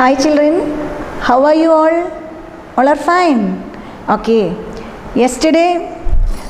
Hi children, how are you all? All are fine. Okay. Yesterday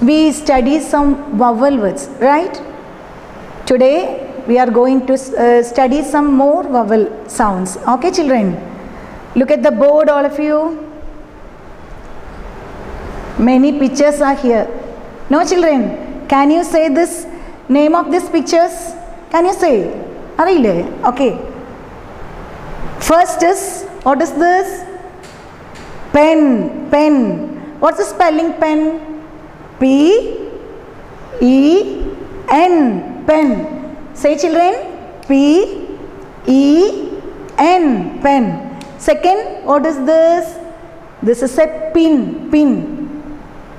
we studied some vowel words, right? Today we are going to uh, study some more vowel sounds. Okay children? Look at the board all of you. Many pictures are here. No children, can you say this name of these pictures? Can you say? അറിയില്ലേ Okay. First is, what is this? Pen, pen. What's the spelling pen? P E N, pen. Say children, P E N, pen. Second, what is this? This is a pin, pin.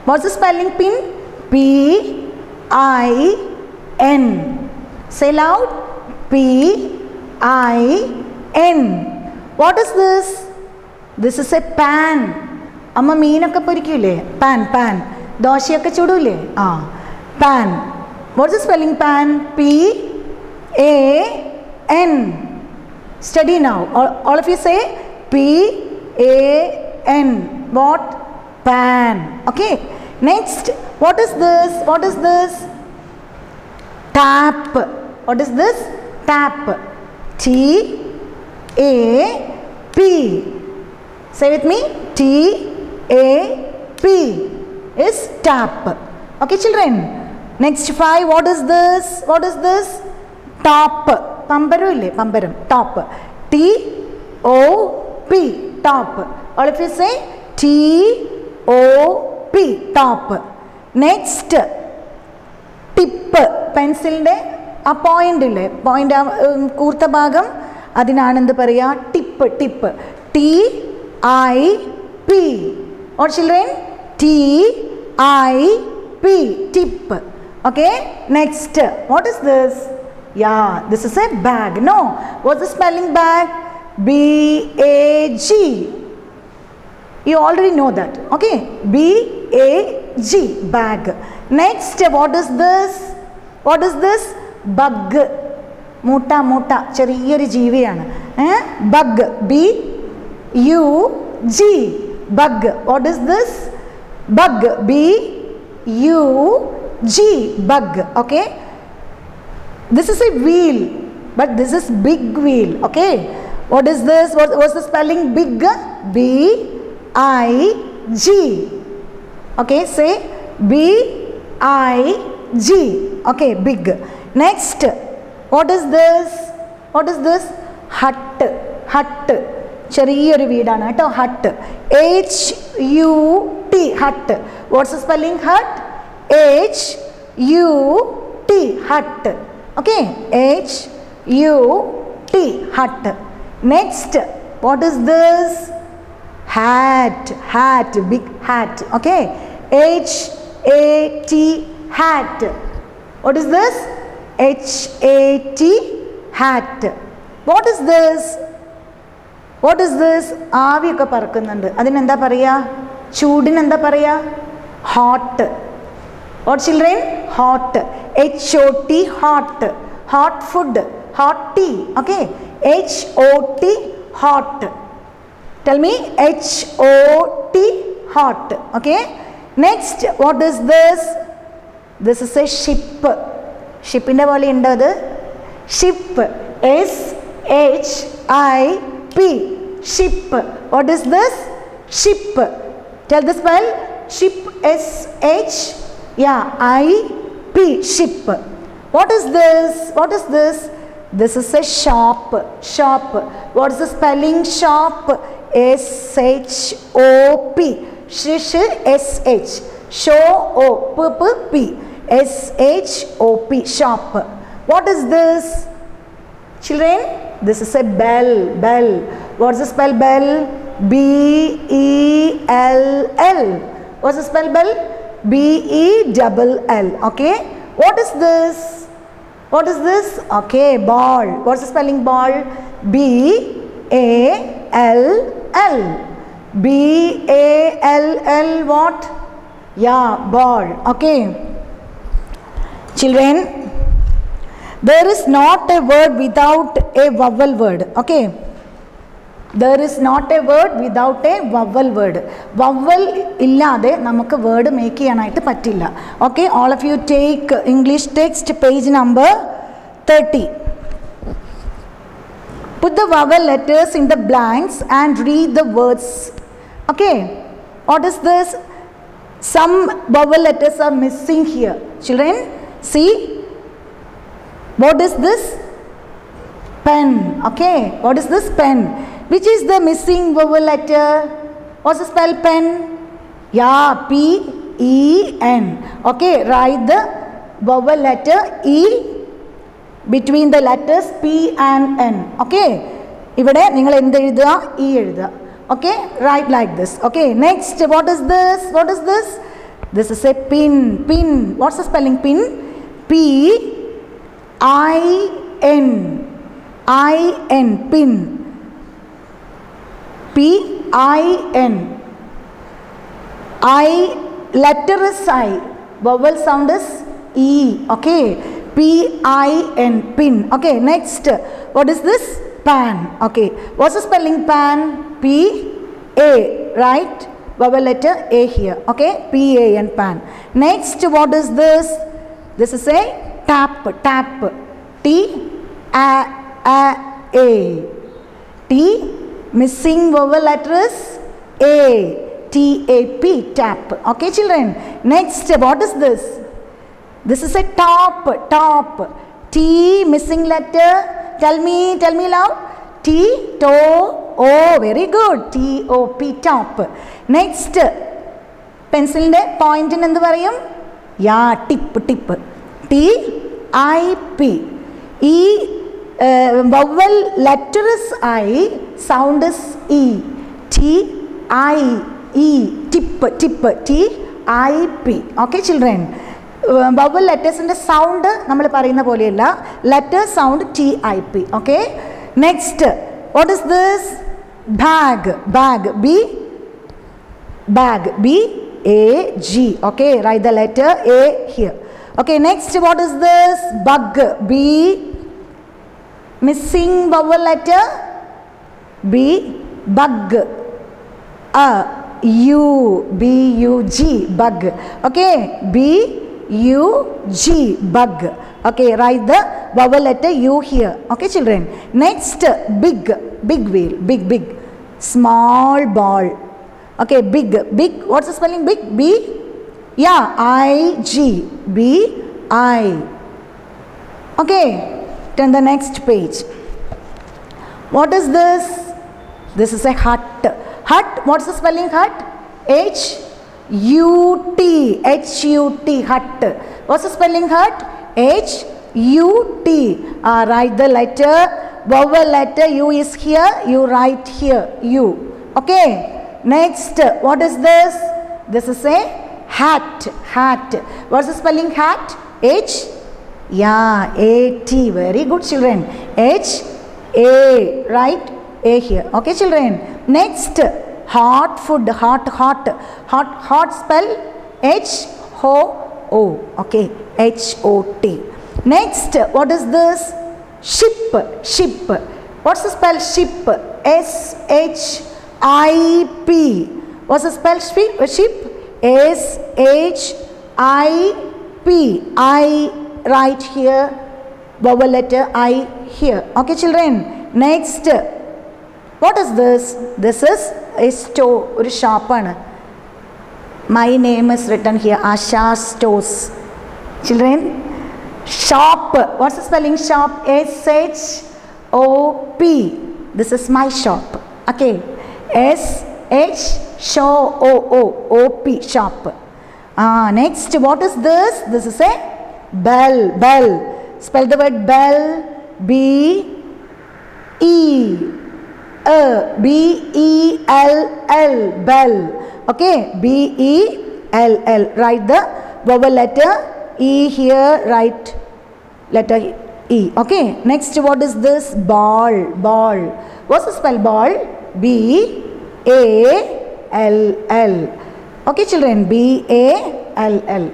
What's the spelling pin? P I N. Say loud. P I N. What is this? This is a pan. അമ്മ മീനൊക്കെ പൊരിക്കൂലേ pan pan ദോശയൊക്കെ ചുടൂലേ ആ pan watts the spelling pan P A N study now all of you say P A N what pan okay next what is this what is this tap what is this tap T A P. Say with me T A P is tap. Okay, children. Next five, what is this? What is this? Top. Pambaru Pambaram. Top. T O P. Top. All of you say T O P. Top. Next. tip tip പെൻസിലിന്റെ ആ Point ഇല്ലേ Um, kurta bagam. അതിനാണ് എന്ത് പറയുക tip tip T I P or children T I P tip okay next what is this yeah this is a bag no what's the spelling bag B A G you already know that okay b a g bag next what is this what is this bug മൂട്ട മൂട്ട ചെറിയൊരു ജീവിയാണ് bug B U G bug what is this bug B U G bug okay this is a wheel but this is big wheel okay what is this what was the spelling big b i g okay say b i g okay big next what is this what is this hut hut ചെറിയൊരു വീടാണ് കേട്ടോ hut H U T hut watts the spelling hut H U T hut okay H U T hut next what is this hat hat big hat okay h a t hat what is this h a t hat what is this what is this ആവിയൊക്കെ പറക്കുന്നുണ്ട് അതിനെന്താ പറയുക ചൂടിന് എന്താ പറയുക hot what children hot H O T hot hot food hot tea okay H O T hot Tell me H O T hot. Okay. Next, what is this? This is a ship. ഷിപ്പിൻ്റെ പോലെ ഉണ്ടോ അത് ship S H I P ship what is this ship tell the spell ship S H yeah I P ship what is this what is this This is a shop. Shop. What is the spelling shop? S H O P. Shish S H. Show O P P P. S H O P. Shop. What is this? Children, this is a bell. Bell. What's the spell bell? B E L L. What's the spell bell? B E double L. Okay. What is this? What is this? Okay, ball. What's the spelling ball? B A L L. B A L L what? Yeah, ball. Okay. Children, there is not a word without a vowel word. Okay. There is not a word without a vowel word vowel ഇല്ലാതെ നമുക്ക് word make ചെയ്യാനായിട്ട് പറ്റില്ല okay all of you take English text page number thirty Put the vowel letters in the blanks and read the words. Okay. What is this? Some vowel letters are missing here. Children, see. What is this? Pen. Okay. What is this pen? Which is the missing vowel letter? What's the spell pen? Yeah, P E N. Okay. Write the vowel letter E between the letters P and N okay ഇവിടെ നിങ്ങൾ എന്ത് എഴുതുക E എഴുതുക okay right like this okay next what is this what is this this is A pin pin what's a spelling pin P I N I N pin. P I N. I letter is I. Vowel sound is E okay? P I N pin. Okay next. What is this? Pan okay? What's the spelling pan? P A right? Vowel letter A here okay? P A N pan. Next what is this? This is a tap. Tap. T A A A. T missing vowel letter is A. T A P tap. Okay, children. Next, what is this? This is a top. Top. T missing letter. Tell me, tell me loud. T toe. Oh, very good. T O P top. Next, പെൻസിലിൻ്റെ പോയിന്റിന് എന്ത് പറയും yeah tip tip. T I P. ഈ vowel letters ആയി sound is E T I E tip tip. T I P. Okay children. Vowel ലെറ്റേഴ്സിന്റെ sound നമ്മൾ പറയുന്ന പോലെയല്ല. Letter sound T I P. Okay? Next what is this bag. Bag. B bag. b a g. Okay write the letter a here. Okay next what is this? Bug. B missing vowel letter. B bug. A u b u g. Bug. Okay b u g. Bug. Okay write the vowel letter u here. Okay children. Next big. Big wheel. Big big. Small ball okay big big what's the spelling? Big b? Yeah i g b i. Okay turn the next page. What is this? This is a hut. Hut what's the spelling hut? H u t h u t hut. What's the spelling hut? H u t. Uh, write the letter. Vowel letter u is here you write here u. Okay Next, what is this? This is a hat. Hat. What's the spelling hat? H. Yeah, A T. Very good, children. H A. Right? A here. Okay, children. Next, hot food. Hot, hot. Hot, hot spell H O O. Okay, H O T. Next, what is this? Ship. Ship. What's the spell ship? S H IP. What's the spell worship? S H I P. I right here, vowel letter I here. Okay, children. Next, what is this? This is a store, a shop. My name is written here, Asha Stores. Children, shop. What's the spelling shop? S H O P. This is my shop. Okay. S H show O O O P shop. Ah, next what is this? This is a bell. Bell. Spell the word bell. B E A B E L L bell. Okay, B E L L. Write the vowel letter E here. Write letter E. Okay. Next, what is this? Ball. Ball. What's the spell? Ball. B A L L. Okay, children. B A L L.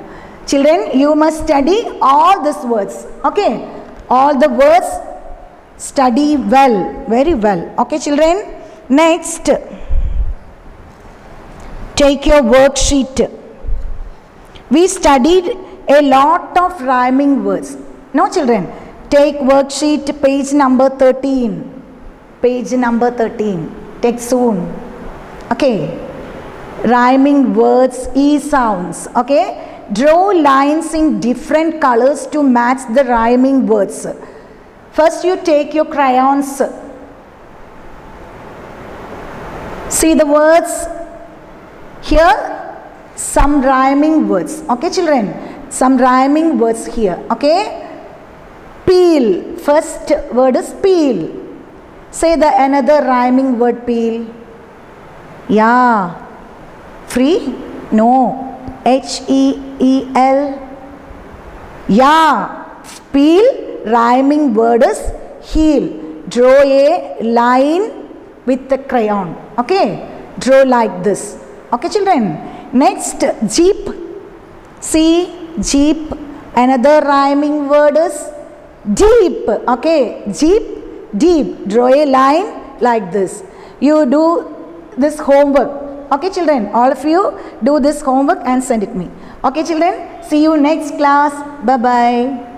Children, you must study all these words. Okay, all the words study well very well okay children Next, take your worksheet. We studied a lot of rhyming words. No, children. Take worksheet page number 13. Page number 13. Take soon. Okay. Rhyming words, E sounds. Okay. Draw lines in different colors to match the rhyming words. First, you take your crayons. See the words here some rhyming words okay children some rhyming words here okay peel first word is peel say the another rhyming word peel. Yeah. Free? No. H e e l? Yeah. Peel rhyming word is heel. Draw a line with the crayon. Okay? Draw like this. Okay children? Next jeep. See jeep. Another rhyming word is deep. Okay? Jeep deep draw a line like this. You do this homework. Okay children all of you do this homework and send it me. Okay children see you next class. Bye bye